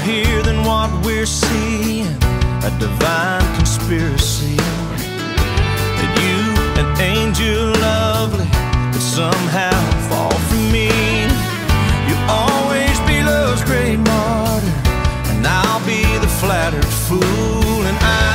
here than what we're seeing, a divine conspiracy. That you, an angel lovely, could somehow fall for me. You'll always be love's great martyr, and I'll be the flattered fool, and I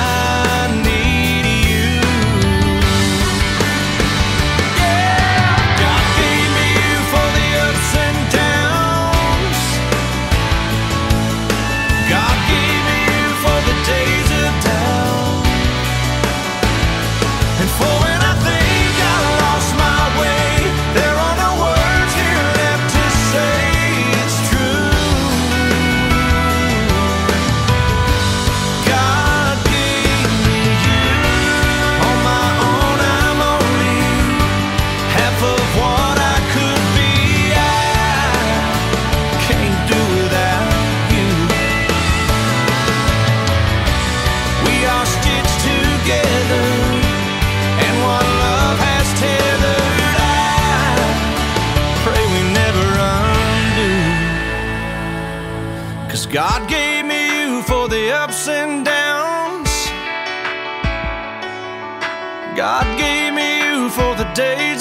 God gave me you for the ups and downs. God gave me you for the days.